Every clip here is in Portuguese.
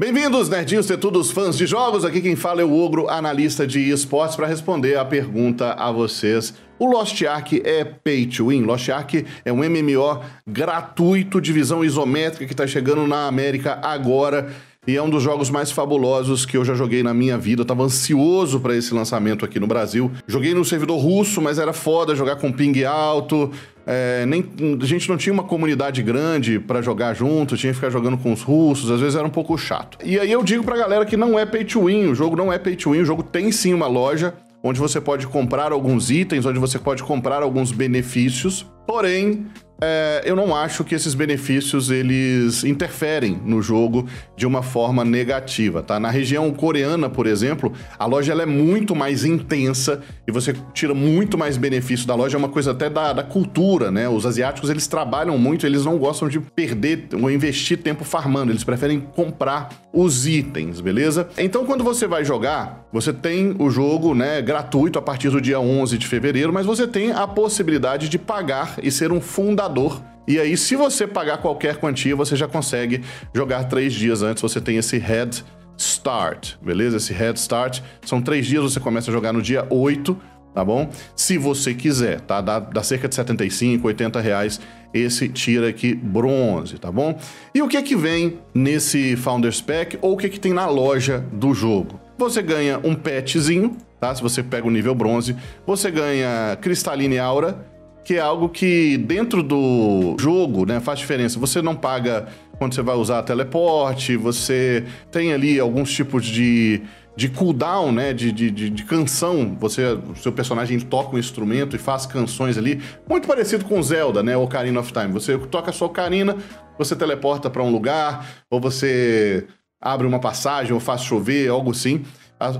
Bem-vindos, nerdinhos, todos fãs de jogos. Aqui quem fala é o Ogro, analista de esportes, para responder a pergunta a vocês. O Lost Ark é pay to win? Lost Ark é um MMO gratuito de visão isométrica que está chegando na América agora e é um dos jogos mais fabulosos que eu já joguei na minha vida. Eu tava ansioso para esse lançamento aqui no Brasil. Joguei no servidor russo, mas era foda jogar com ping alto. É, nem, a gente não tinha uma comunidade grande para jogar junto, tinha que ficar jogando com os russos, às vezes era um pouco chato. E aí eu digo pra galera que não é pay to win, o jogo não é pay to win, o jogo tem sim uma loja onde você pode comprar alguns itens, onde você pode comprar alguns benefícios, porém é, eu não acho que esses benefícios eles interferem no jogo de uma forma negativa, tá? Na região coreana, por exemplo, a loja ela é muito mais intensa e você tira muito mais benefício da loja, é uma coisa até da, da cultura, né? Os asiáticos eles trabalham muito, eles não gostam de perder ou investir tempo farmando, eles preferem comprar os itens, beleza? Então quando você vai jogar, você tem o jogo, né, gratuito a partir do dia 11 de fevereiro, mas você tem a possibilidade de pagar e ser um fundador e aí, se você pagar qualquer quantia, você já consegue jogar três dias antes. Você tem esse head start, beleza? Esse head start são três dias. Você começa a jogar no dia 8, tá bom? Se você quiser, tá? Dá, dá cerca de 75, 80 reais esse tira aqui bronze, tá bom? E o que é que vem nesse Founders Pack ou o que é que tem na loja do jogo? Você ganha um petzinho, tá? Se você pega o nível bronze, você ganha Cristaline Aura, que é algo que dentro do jogo, né, faz diferença. Você não paga quando você vai usar teleporte, você tem ali alguns tipos de, de cooldown, né, de, de, de, canção. Você, o seu personagem toca um instrumento e faz canções ali, muito parecido com Zelda, né, Ocarina of Time. Você toca sua ocarina, você teleporta para um lugar, ou você abre uma passagem, ou faz chover, algo assim.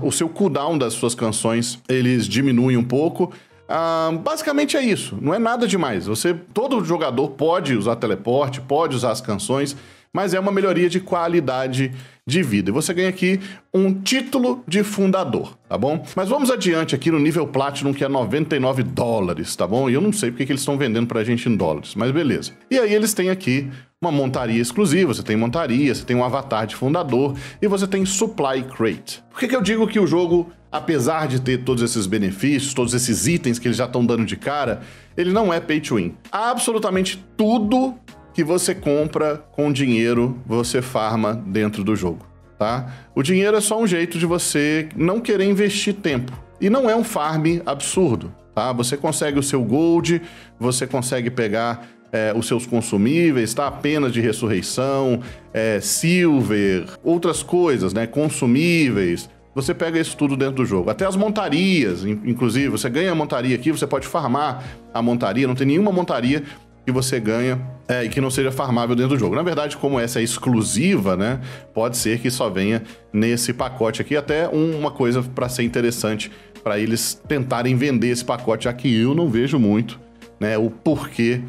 O seu cooldown das suas canções, eles diminuem um pouco ah, basicamente é isso, não é nada demais. Você, todo jogador pode usar teleporte, pode usar as canções, mas é uma melhoria de qualidade de vida. E você ganha aqui um título de fundador, tá bom? Mas vamos adiante aqui no nível Platinum, que é 99 dólares, tá bom? E eu não sei porque que eles estão vendendo pra gente em dólares, mas beleza. E aí eles têm aqui uma montaria exclusiva, você tem montaria, você tem um avatar de fundador e você tem Supply Crate. Por que, que eu digo que o jogo apesar de ter todos esses benefícios, todos esses itens que eles já estão dando de cara, ele não é pay to win. Absolutamente tudo que você compra com dinheiro, você farma dentro do jogo, tá? O dinheiro é só um jeito de você não querer investir tempo. E não é um farm absurdo, tá? Você consegue o seu gold, você consegue pegar é, os seus consumíveis, tá? Apenas de ressurreição, é, silver, outras coisas, né? Consumíveis, você pega isso tudo dentro do jogo. Até as montarias, inclusive, você ganha a montaria aqui, você pode farmar a montaria, não tem nenhuma montaria que você ganha é, e que não seja farmável dentro do jogo. Na verdade, como essa é exclusiva, né, pode ser que só venha nesse pacote aqui. Até uma coisa para ser interessante para eles tentarem vender esse pacote, já que eu não vejo muito né, o porquê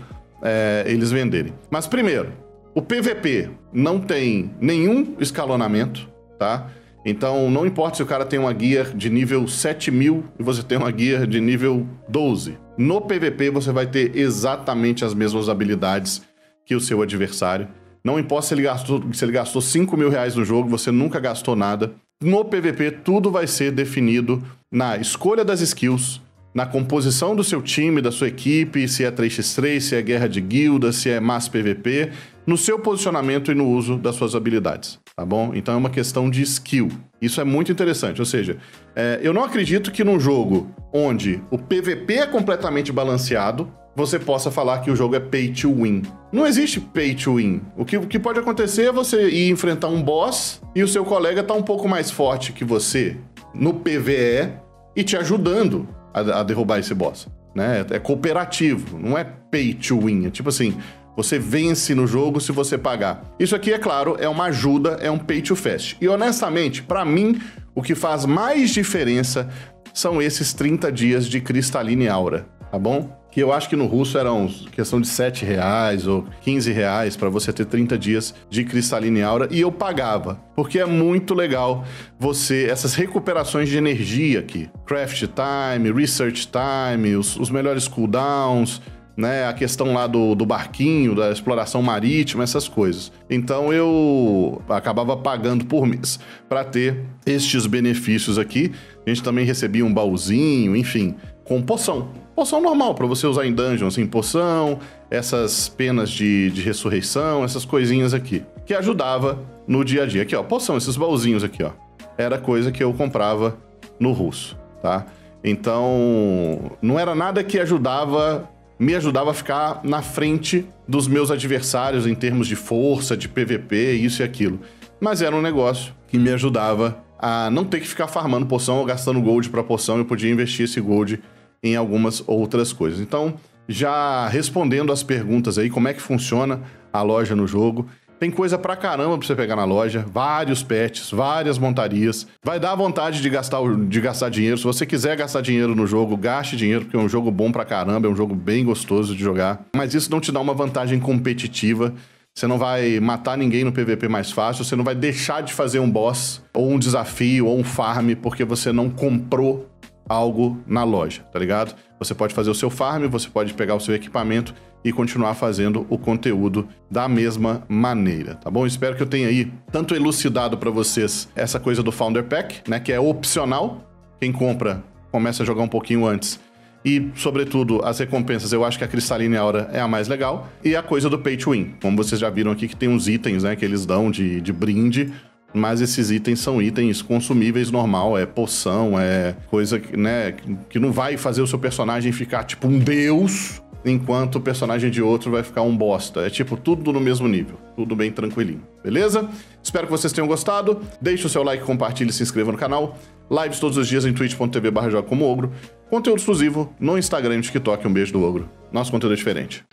é, eles venderem. Mas primeiro, o PVP não tem nenhum escalonamento, tá? Então, não importa se o cara tem uma guia de nível 7000 e você tem uma guia de nível 12. No PVP, você vai ter exatamente as mesmas habilidades que o seu adversário. Não importa se ele gastou, se ele gastou 5 mil reais no jogo, você nunca gastou nada. No PVP, tudo vai ser definido na escolha das skills, na composição do seu time, da sua equipe, se é 3x3, se é guerra de guilda, se é mass PVP, no seu posicionamento e no uso das suas habilidades tá bom? Então é uma questão de skill. Isso é muito interessante, ou seja, é, eu não acredito que num jogo onde o PVP é completamente balanceado, você possa falar que o jogo é pay to win. Não existe pay to win. O que, o que pode acontecer é você ir enfrentar um boss e o seu colega tá um pouco mais forte que você no PVE e te ajudando a, a derrubar esse boss. Né? É cooperativo, não é pay to win. É tipo assim, você vence no jogo se você pagar. Isso aqui, é claro, é uma ajuda, é um pay to fast. E honestamente, para mim, o que faz mais diferença são esses 30 dias de Cristaline Aura, tá bom? Que eu acho que no russo eram questão de 7 reais ou 15 reais para você ter 30 dias de Cristaline Aura e eu pagava, porque é muito legal você, essas recuperações de energia aqui. Craft time, research time, os, os melhores cooldowns, né? A questão lá do, do barquinho, da exploração marítima, essas coisas. Então eu acabava pagando por mês para ter estes benefícios aqui. A gente também recebia um baúzinho, enfim, com poção. Poção normal para você usar em dungeon, assim, poção, essas penas de, de ressurreição, essas coisinhas aqui, que ajudava no dia a dia. Aqui, ó, poção, esses baúzinhos aqui, ó. Era coisa que eu comprava no russo, tá? Então, não era nada que ajudava me ajudava a ficar na frente dos meus adversários em termos de força, de PVP, isso e aquilo. Mas era um negócio que me ajudava a não ter que ficar farmando poção ou gastando gold para poção, eu podia investir esse gold em algumas outras coisas. Então, já respondendo as perguntas aí, como é que funciona a loja no jogo, tem coisa pra caramba pra você pegar na loja, vários pets, várias montarias. Vai dar vontade de gastar, de gastar dinheiro. Se você quiser gastar dinheiro no jogo, gaste dinheiro, porque é um jogo bom pra caramba, é um jogo bem gostoso de jogar. Mas isso não te dá uma vantagem competitiva. Você não vai matar ninguém no PVP mais fácil, você não vai deixar de fazer um boss, ou um desafio, ou um farm, porque você não comprou algo na loja, tá ligado? Você pode fazer o seu farm, você pode pegar o seu equipamento e continuar fazendo o conteúdo da mesma maneira, tá bom? Espero que eu tenha aí tanto elucidado para vocês essa coisa do Founder Pack, né, que é opcional. Quem compra começa a jogar um pouquinho antes. E, sobretudo, as recompensas, eu acho que a Cristalina Aura é a mais legal. E a coisa do Pay to Win. Como vocês já viram aqui, que tem uns itens, né, que eles dão de, de brinde mas esses itens são itens consumíveis normal, é poção, é coisa né, que não vai fazer o seu personagem ficar tipo um deus, enquanto o personagem de outro vai ficar um bosta. É tipo tudo no mesmo nível, tudo bem tranquilinho, beleza? Espero que vocês tenham gostado. Deixe o seu like, compartilhe se inscreva no canal. Lives todos os dias em twitch.tv barra como ogro. Conteúdo exclusivo no Instagram e no TikTok. Um beijo do ogro. Nosso conteúdo é diferente.